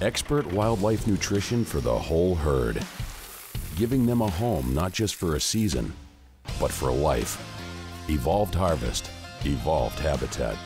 Expert wildlife nutrition for the whole herd. Giving them a home not just for a season, but for life. Evolved Harvest, Evolved Habitat.